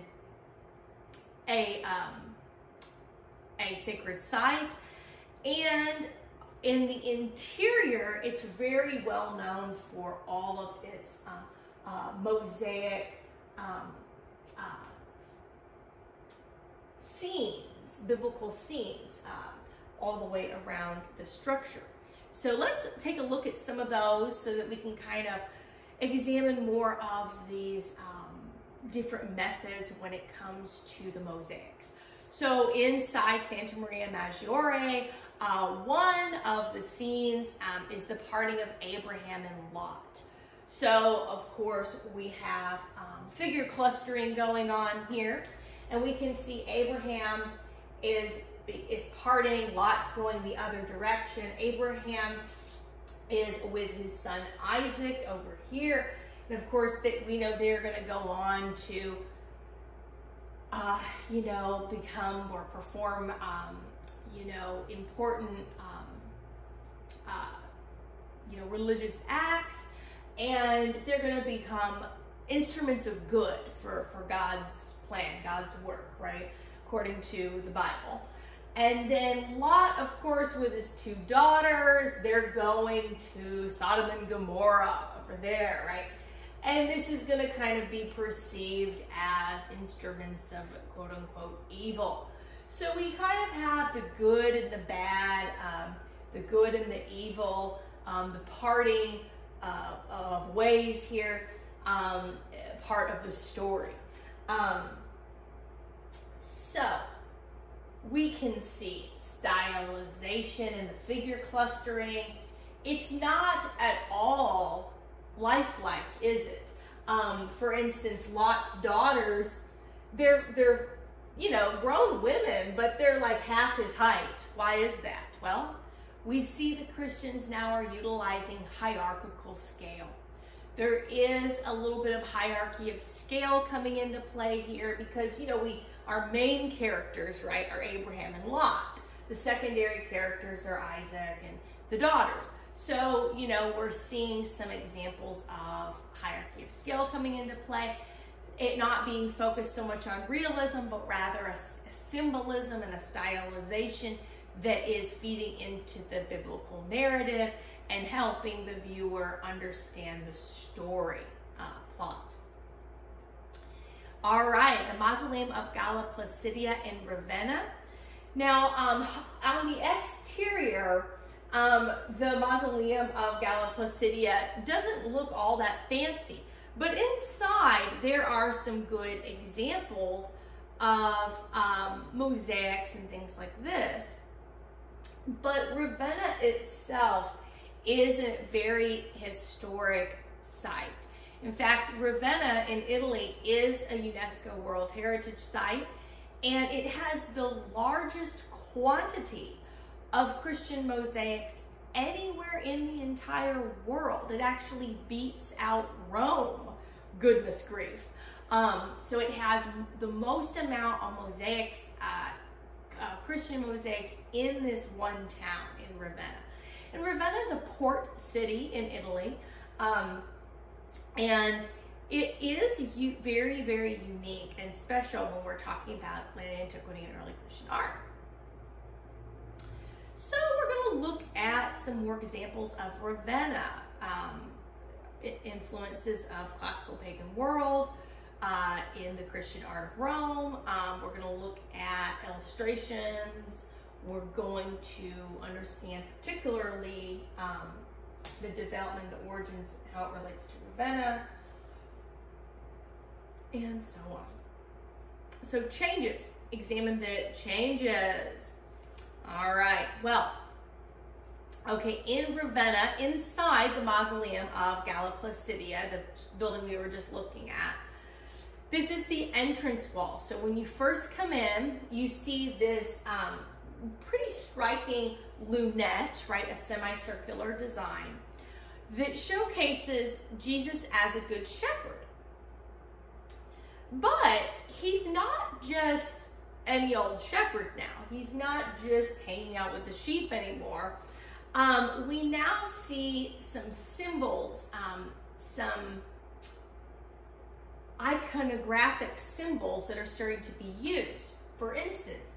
a um, a sacred site. And in the interior, it's very well known for all of its uh, uh, mosaic um, uh, scenes, biblical scenes, uh, all the way around the structure. So let's take a look at some of those so that we can kind of examine more of these um, different methods when it comes to the mosaics. So inside Santa Maria Maggiore, uh, one of the scenes um, is the parting of Abraham and Lot. So of course we have um, figure clustering going on here and we can see Abraham is is parting, Lot's going the other direction. Abraham is with his son Isaac over here. And of course, that we know they're going to go on to, uh, you know, become or perform, um, you know, important, um, uh, you know, religious acts. And they're going to become instruments of good for, for God's plan, God's work, right? According to the Bible. And then Lot, of course, with his two daughters, they're going to Sodom and Gomorrah over there, right? And this is going to kind of be perceived as instruments of quote unquote evil. So we kind of have the good and the bad, um, the good and the evil, um, the parting uh, of ways here, um, part of the story. Um, so, we can see stylization and the figure clustering. It's not at all lifelike, is it? Um, for instance, Lot's daughters, they're they're you know grown women, but they're like half his height. Why is that? Well, we see the Christians now are utilizing hierarchical scale. There is a little bit of hierarchy of scale coming into play here because you know we our main characters, right, are Abraham and Lot. The secondary characters are Isaac and the daughters. So, you know, we're seeing some examples of hierarchy of scale coming into play. It not being focused so much on realism, but rather a, a symbolism and a stylization that is feeding into the biblical narrative and helping the viewer understand the story uh, plot. All right, the Mausoleum of Galla Placidia in Ravenna. Now, um, on the exterior, um, the Mausoleum of Galla Placidia doesn't look all that fancy, but inside there are some good examples of um, mosaics and things like this. But Ravenna itself is a very historic site. In fact, Ravenna in Italy is a UNESCO World Heritage Site, and it has the largest quantity of Christian mosaics anywhere in the entire world. It actually beats out Rome, goodness grief. Um, so it has the most amount of mosaics, uh, uh, Christian mosaics in this one town in Ravenna. And Ravenna is a port city in Italy. Um, and it is very, very unique and special when we're talking about late antiquity and early Christian art. So we're going to look at some more examples of Ravenna um, influences of classical pagan world uh, in the Christian art of Rome. Um, we're going to look at illustrations. We're going to understand particularly um, the development, the origins, how it relates to Ravenna, and so on. So changes. Examine the changes. All right. Well, okay, in Ravenna, inside the mausoleum of Galla Placidia, the building we were just looking at, this is the entrance wall. So when you first come in, you see this um, pretty striking lunette, right? A semicircular design that showcases Jesus as a good shepherd. But he's not just any old shepherd now. He's not just hanging out with the sheep anymore. Um, we now see some symbols, um, some iconographic symbols that are starting to be used. For instance,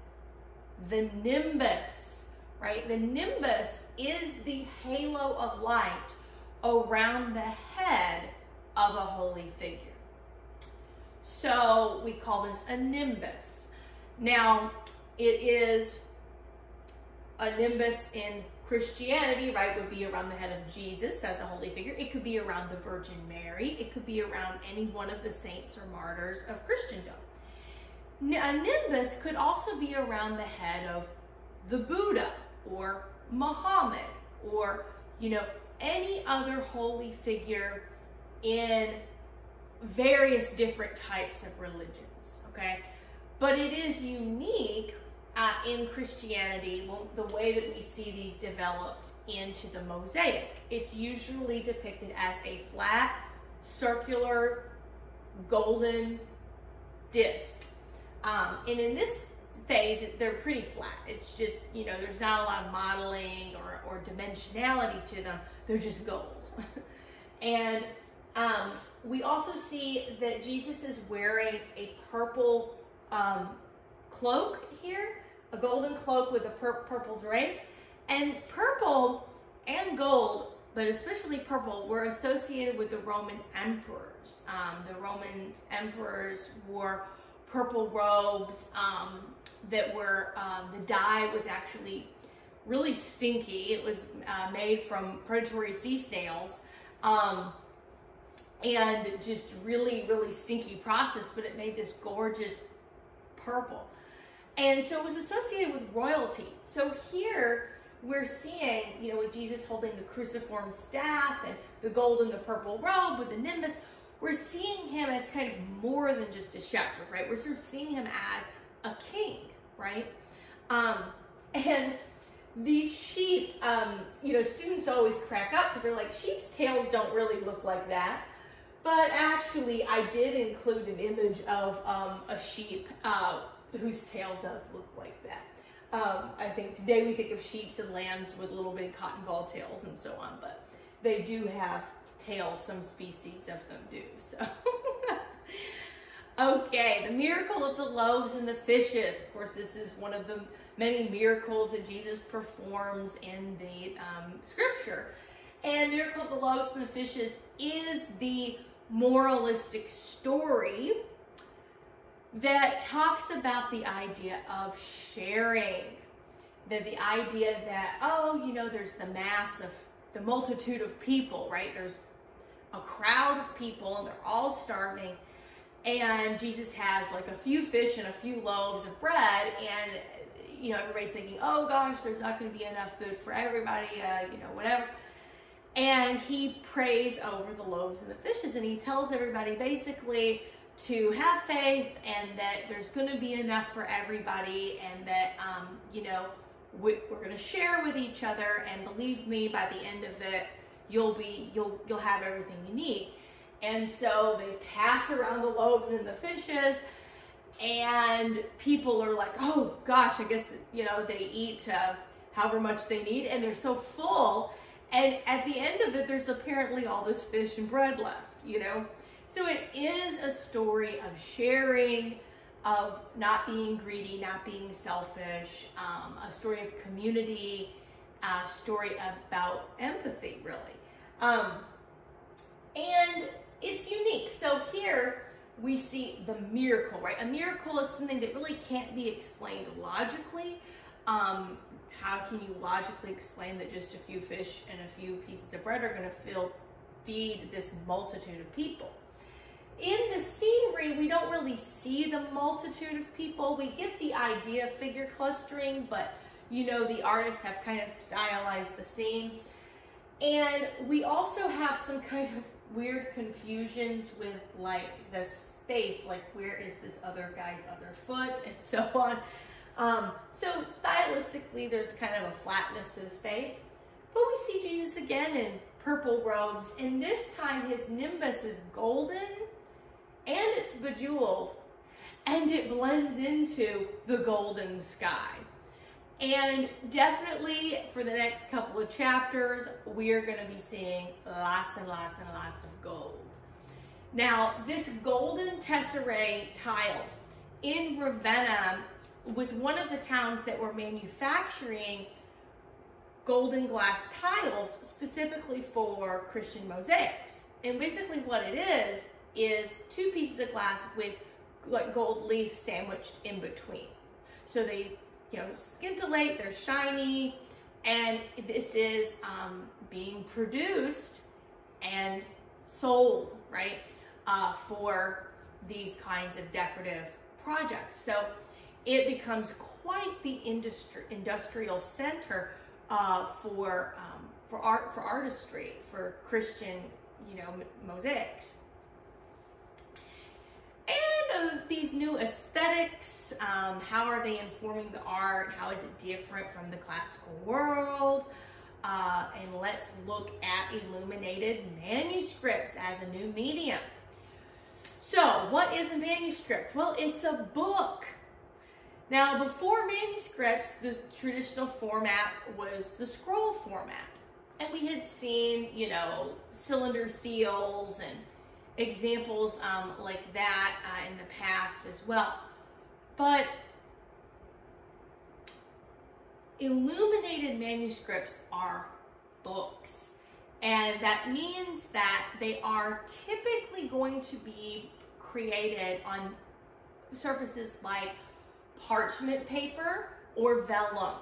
the nimbus, right? The nimbus is the halo of light around the head of a holy figure. So we call this a nimbus. Now, it is a nimbus in Christianity, right, would be around the head of Jesus as a holy figure. It could be around the Virgin Mary. It could be around any one of the saints or martyrs of Christendom. A nimbus could also be around the head of the Buddha or Muhammad or, you know, any other holy figure in various different types of religions, okay? But it is unique uh, in Christianity, well, the way that we see these developed into the mosaic. It's usually depicted as a flat, circular, golden disc. Um, and in this phase, they're pretty flat. It's just, you know, there's not a lot of modeling or, or dimensionality to them. They're just gold. and um, we also see that Jesus is wearing a purple um, cloak here, a golden cloak with a pur purple drape. And purple and gold, but especially purple, were associated with the Roman emperors. Um, the Roman emperors wore purple robes um, that were, um, the dye was actually really stinky. It was uh, made from predatory sea snails. Um, and just really, really stinky process, but it made this gorgeous purple. And so it was associated with royalty. So here we're seeing, you know, with Jesus holding the cruciform staff and the gold and the purple robe with the nimbus, we're seeing him as kind of more than just a shepherd, right? We're sort of seeing him as a king, right? Um, and these sheep, um, you know, students always crack up because they're like, sheep's tails don't really look like that. But actually, I did include an image of um, a sheep uh, whose tail does look like that. Um, I think today we think of sheeps and lambs with little bitty cotton ball tails and so on, but they do have tails, some species of them do. So, okay, the miracle of the loaves and the fishes. Of course, this is one of the many miracles that Jesus performs in the um, scripture. And miracle of the loaves and the fishes is the moralistic story that talks about the idea of sharing. That the idea that, oh, you know, there's the mass of the multitude of people, right? There's a crowd of people and they're all starving. And Jesus has like a few fish and a few loaves of bread. And, you know, everybody's thinking, oh gosh, there's not going to be enough food for everybody, uh, you know, whatever. And he prays over the loaves and the fishes and he tells everybody basically to have faith and that there's going to be enough for everybody and that, um, you know, we, we're going to share with each other and believe me, by the end of it, you'll be you'll you'll have everything you need. And so they pass around the loaves and the fishes, and people are like, "Oh gosh, I guess you know they eat uh, however much they need, and they're so full." And at the end of it, there's apparently all this fish and bread left, you know. So it is a story of sharing, of not being greedy, not being selfish, um, a story of community a story about empathy, really. Um, and it's unique. So here we see the miracle, right? A miracle is something that really can't be explained logically. Um, how can you logically explain that just a few fish and a few pieces of bread are going to fill, feed this multitude of people? In the scenery, we don't really see the multitude of people. We get the idea of figure clustering, but you know, the artists have kind of stylized the scene. And we also have some kind of weird confusions with like the space, like where is this other guy's other foot and so on. Um, so stylistically, there's kind of a flatness to the space. But we see Jesus again in purple robes, and this time his nimbus is golden and it's bejeweled, and it blends into the golden sky. And definitely for the next couple of chapters, we are going to be seeing lots and lots and lots of gold. Now, this golden tesserae tile in Ravenna was one of the towns that were manufacturing golden glass tiles specifically for Christian mosaics. And basically what it is, is two pieces of glass with like gold leaf sandwiched in between. So they you know, scintillate, they're shiny, and this is um, being produced and sold, right, uh, for these kinds of decorative projects. So it becomes quite the industry, industrial center uh, for, um, for art, for artistry, for Christian, you know, mosaics these new aesthetics, um, how are they informing the art? How is it different from the classical world? Uh, and let's look at illuminated manuscripts as a new medium. So, what is a manuscript? Well, it's a book. Now, before manuscripts, the traditional format was the scroll format. And we had seen, you know, cylinder seals and examples um, like that uh, in the past as well. But illuminated manuscripts are books. And that means that they are typically going to be created on surfaces like parchment paper or vellum.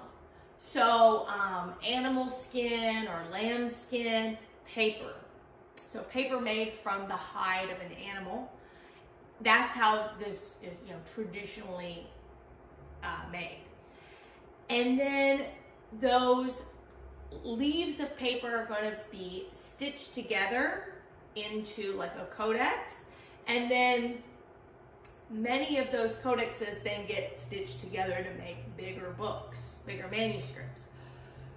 So um, animal skin or lamb skin paper. So paper made from the hide of an animal. That's how this is, you know, traditionally uh, made. And then those leaves of paper are going to be stitched together into like a codex. And then many of those codexes then get stitched together to make bigger books, bigger manuscripts.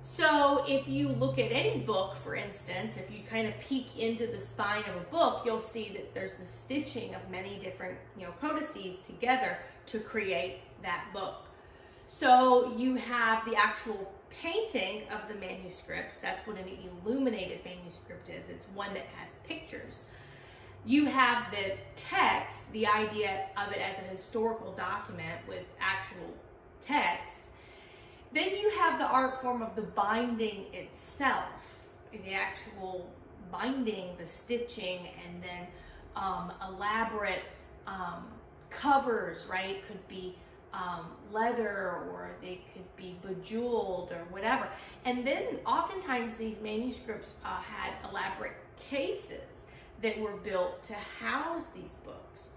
So if you look at any book, for instance, if you kind of peek into the spine of a book, you'll see that there's the stitching of many different, you know, codices together to create that book. So you have the actual painting of the manuscripts. That's what an illuminated manuscript is. It's one that has pictures. You have the text, the idea of it as a historical document with actual text then you have the art form of the binding itself, the actual binding, the stitching, and then um, elaborate um, covers, right? Could be um, leather or they could be bejeweled or whatever. And then oftentimes these manuscripts uh, had elaborate cases that were built to house these books.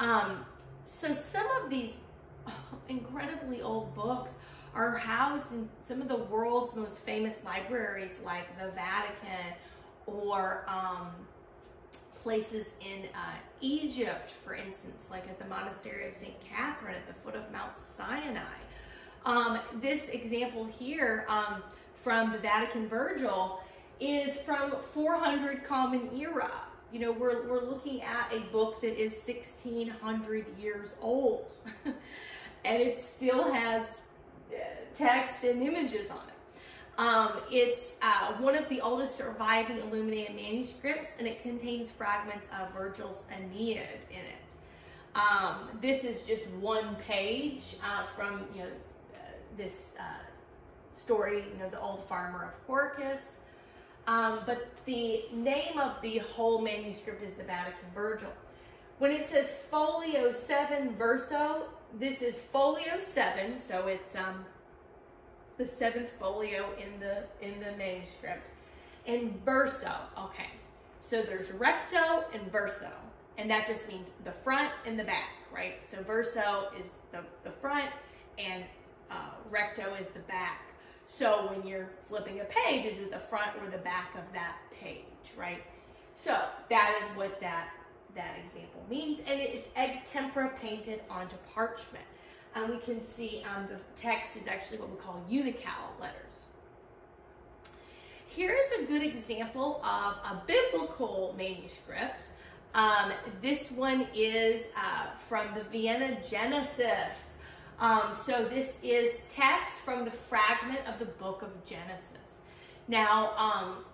Um, so some of these incredibly old books are housed in some of the world's most famous libraries like the Vatican or um, places in uh, Egypt, for instance, like at the Monastery of St. Catherine at the foot of Mount Sinai. Um, this example here um, from the Vatican Virgil is from 400 Common Era. You know, we're, we're looking at a book that is 1600 years old. and it still has text and images on it. Um, it's uh, one of the oldest surviving illuminated manuscripts, and it contains fragments of Virgil's Aeneid in it. Um, this is just one page uh, from you know uh, this uh, story, you know, the old farmer of Corycus. Um, but the name of the whole manuscript is the Vatican Virgil. When it says folio 7 verso, this is folio 7, so it's um, the seventh folio in the in the manuscript. And verso, okay. So there's recto and verso, and that just means the front and the back, right? So verso is the, the front and uh, recto is the back. So when you're flipping a page, is it the front or the back of that page, right? So that is what that, that example means. And it's egg tempera painted onto parchment. And we can see um, the text is actually what we call unical letters. Here is a good example of a biblical manuscript. Um, this one is uh, from the Vienna Genesis. Um, so this is text from the fragment of the book of Genesis. Now, um,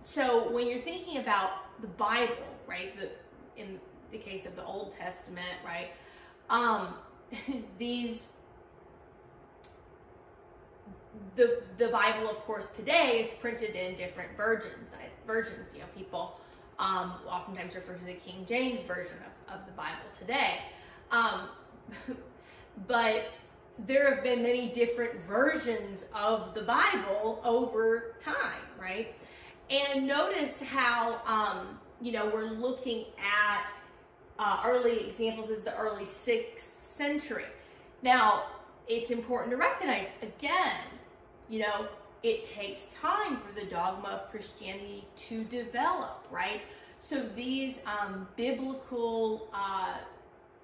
so when you're thinking about the Bible, right, the, in the case of the Old Testament, right, um, these the the Bible, of course, today is printed in different versions. Versions, you know, people um, oftentimes refer to the King James version of, of the Bible today. Um, but there have been many different versions of the Bible over time, right? And notice how, um, you know, we're looking at uh, early examples as the early sixth century. Now, it's important to recognize, again, you know, it takes time for the dogma of Christianity to develop, right? So these um, biblical, uh,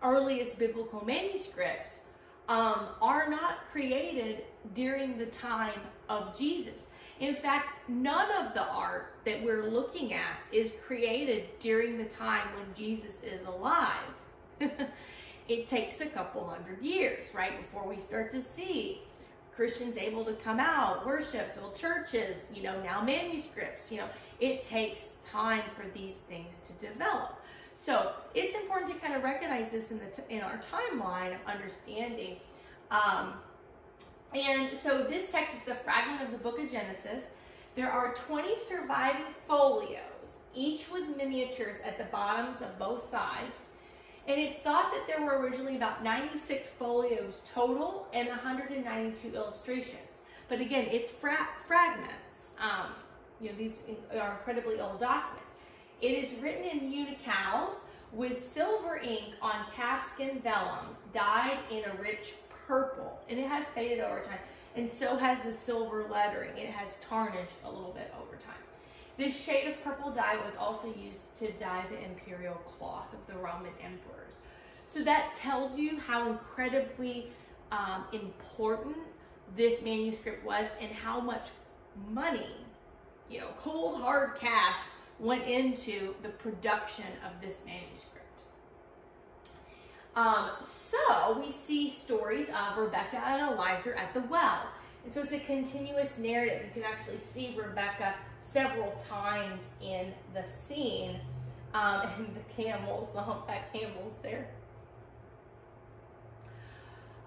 earliest biblical manuscripts um, are not created during the time of Jesus. In fact, none of the art that we're looking at is created during the time when Jesus is alive. it takes a couple hundred years, right, before we start to see Christians able to come out, worship, build churches, you know, now manuscripts, you know, it takes time for these things to develop. So it's important to kind of recognize this in the in our timeline of understanding. Um, and so this text is the fragment of the book of Genesis. There are 20 surviving folios, each with miniatures at the bottoms of both sides. And it's thought that there were originally about 96 folios total and 192 illustrations. But again, it's fra fragments. Um, you know, these are incredibly old documents. It is written in unicals with silver ink on calfskin vellum, dyed in a rich purple. And it has faded over time. And so has the silver lettering. It has tarnished a little bit over time. This shade of purple dye was also used to dye the imperial cloth of the Roman emperors. So that tells you how incredibly um, important this manuscript was and how much money, you know, cold hard cash went into the production of this manuscript. Um, so we see stories of Rebecca and Eliezer at the well. And so it's a continuous narrative. You can actually see Rebecca several times in the scene. Um, and the camels, the humpback camels there.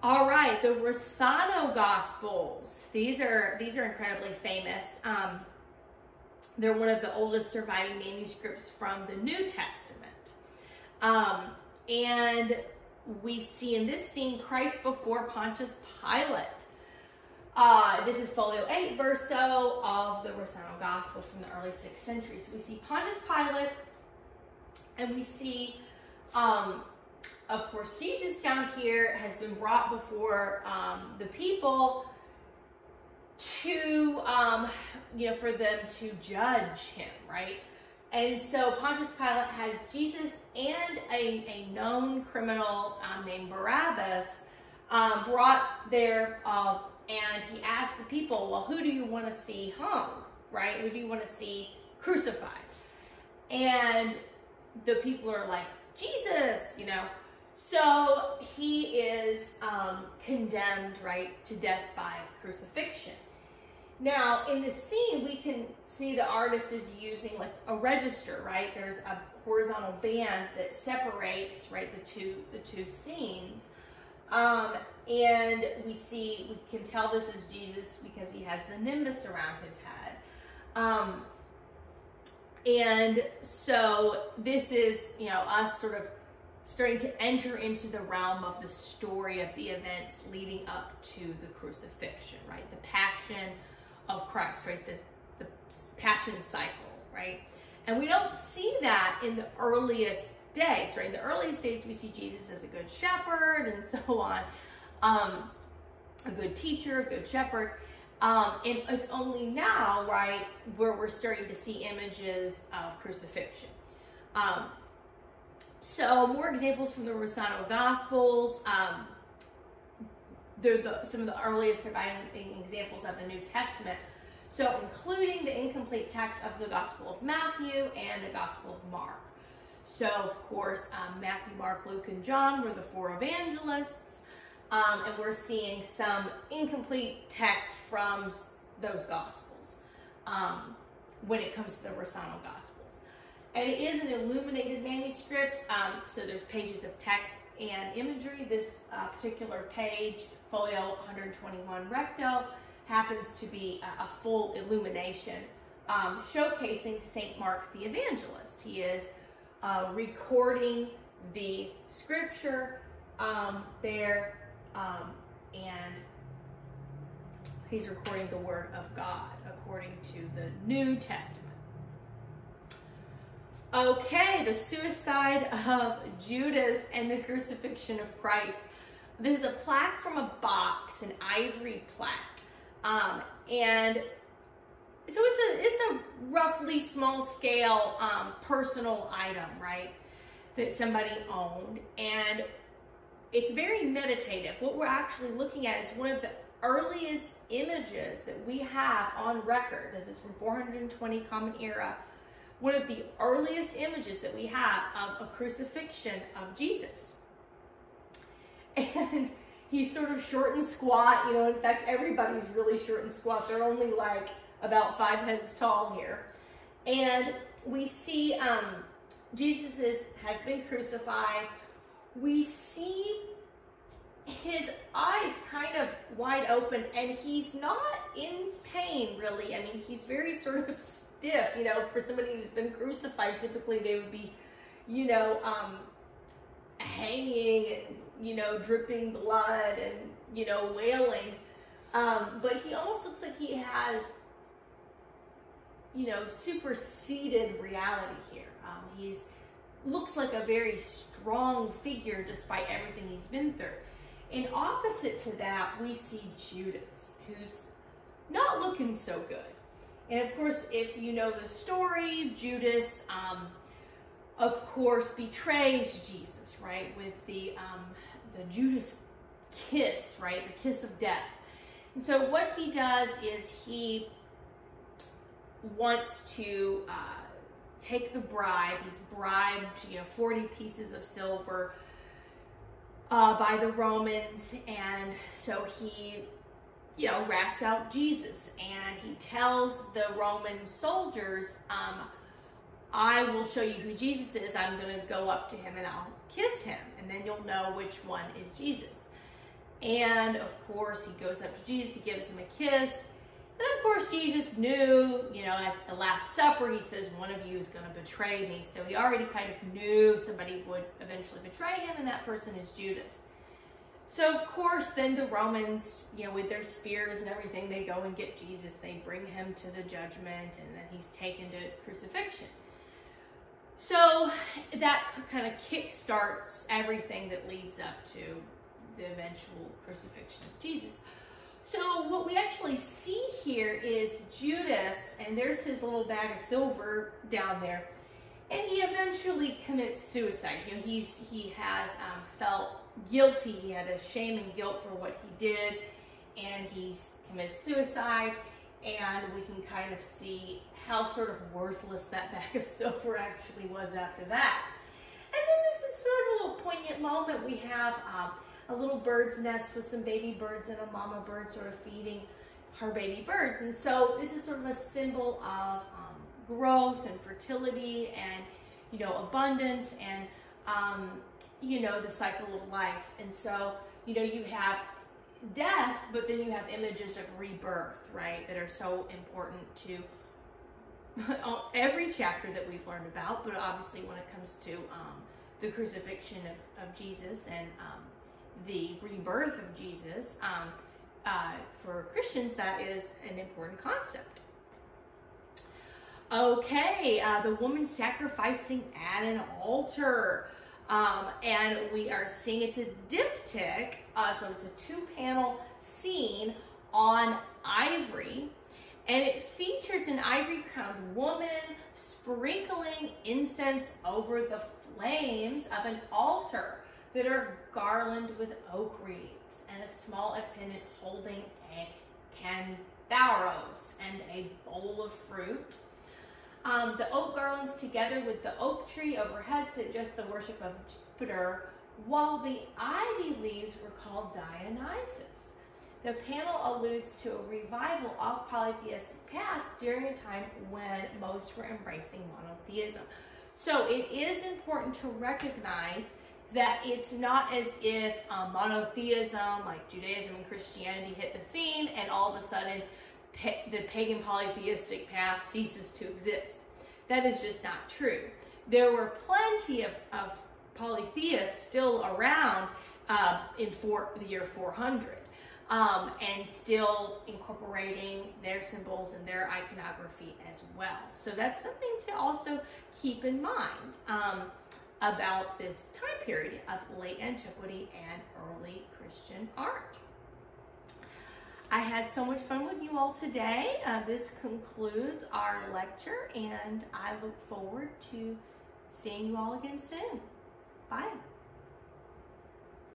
All right, the Rossano Gospels. These are these are incredibly famous. Um, they're one of the oldest surviving manuscripts from the New Testament. Um, and we see in this scene Christ before Pontius Pilate. Uh, this is folio 8 verso of the Rossano Gospel from the early 6th century. So we see Pontius Pilate and we see, um, of course, Jesus down here has been brought before um, the people to, um, you know, for them to judge him, right? And so Pontius Pilate has Jesus and a, a known criminal um, named Barabbas um, brought there, uh, and he asked the people, well, who do you want to see hung, right? Who do you want to see crucified? And the people are like, Jesus, you know. So he is um, condemned, right, to death by crucifixion. Now, in the scene, we can see the artist is using like a register, right? There's a horizontal band that separates, right, the two the two scenes. Um, and we see, we can tell this is Jesus because he has the nimbus around his head. Um, and so this is, you know, us sort of starting to enter into the realm of the story of the events leading up to the crucifixion, right? The passion of Christ, right? This passion cycle, right? And we don't see that in the earliest days, right? In the earliest days, we see Jesus as a good shepherd and so on, um, a good teacher, a good shepherd. Um, and it's only now, right, where we're starting to see images of crucifixion. Um, so more examples from the Rossano Gospels. Um, they're the, some of the earliest surviving examples of the New Testament. So including the incomplete text of the Gospel of Matthew and the Gospel of Mark. So of course, um, Matthew, Mark, Luke, and John were the four evangelists. Um, and we're seeing some incomplete text from those Gospels um, when it comes to the Rossano Gospels. And it is an illuminated manuscript, um, so there's pages of text and imagery. This uh, particular page, folio 121 recto, happens to be a, a full illumination um, showcasing St. Mark the Evangelist. He is uh, recording the scripture um, there um, and he's recording the word of God according to the New Testament. Okay, the suicide of Judas and the crucifixion of Christ. This is a plaque from a box, an ivory plaque. Um, and so it's a it's a roughly small scale um, personal item, right? That somebody owned, and it's very meditative. What we're actually looking at is one of the earliest images that we have on record. This is from 420 Common Era. One of the earliest images that we have of a crucifixion of Jesus. And he's sort of short and squat, you know, in fact, everybody's really short and squat. They're only like about five heads tall here. And we see um, Jesus is, has been crucified we see his eyes kind of wide open and he's not in pain really. I mean, he's very sort of stiff, you know, for somebody who's been crucified, typically they would be, you know, um, hanging you know, dripping blood and, you know, wailing. Um, but he almost looks like he has, you know, superseded reality here. Um, he's looks like a very strong figure despite everything he's been through. And opposite to that, we see Judas, who's not looking so good. And of course, if you know the story, Judas, um, of course, betrays Jesus, right? With the um, the Judas kiss, right? The kiss of death. And so what he does is he wants to uh, take the bribe. He's bribed, you know, 40 pieces of silver uh, by the Romans. And so he, you know, rats out Jesus and he tells the Roman soldiers, um, I will show you who Jesus is. I'm going to go up to him and I'll kiss him. And then you'll know which one is Jesus. And of course, he goes up to Jesus, he gives him a kiss. And of course, Jesus knew, you know, at the Last Supper, he says, one of you is going to betray me. So he already kind of knew somebody would eventually betray him, and that person is Judas. So, of course, then the Romans, you know, with their spears and everything, they go and get Jesus. They bring him to the judgment, and then he's taken to crucifixion. So that kind of kick starts everything that leads up to the eventual crucifixion of Jesus. So what we actually see here is Judas, and there's his little bag of silver down there, and he eventually commits suicide. You know, he's he has um, felt guilty. He had a shame and guilt for what he did, and he commits suicide. And we can kind of see how sort of worthless that bag of silver actually was after that. And then this is sort of a little poignant moment. We have. Um, a little bird's nest with some baby birds and a mama bird sort of feeding her baby birds. And so this is sort of a symbol of um, growth and fertility and, you know, abundance and, um, you know, the cycle of life. And so, you know, you have death, but then you have images of rebirth, right, that are so important to every chapter that we've learned about, but obviously when it comes to um, the crucifixion of, of Jesus and um, the rebirth of Jesus, um, uh, for Christians, that is an important concept. Okay, uh, the woman sacrificing at an altar. Um, and we are seeing it's a diptych, uh, so it's a two panel scene on ivory. And it features an ivory crowned woman sprinkling incense over the flames of an altar that are garlanded with oak reeds and a small attendant holding a cantharos and a bowl of fruit. Um, the oak garlands together with the oak tree overhead suggest the worship of Jupiter, while the ivy leaves recall Dionysus. The panel alludes to a revival of polytheistic past during a time when most were embracing monotheism. So it is important to recognize that it's not as if um, monotheism, like Judaism and Christianity, hit the scene and all of a sudden the pagan polytheistic past ceases to exist. That is just not true. There were plenty of, of polytheists still around uh, in four, the year 400 um, and still incorporating their symbols and their iconography as well. So that's something to also keep in mind um, about this time period of late antiquity and early Christian art. I had so much fun with you all today. Uh, this concludes our lecture and I look forward to seeing you all again soon. Bye.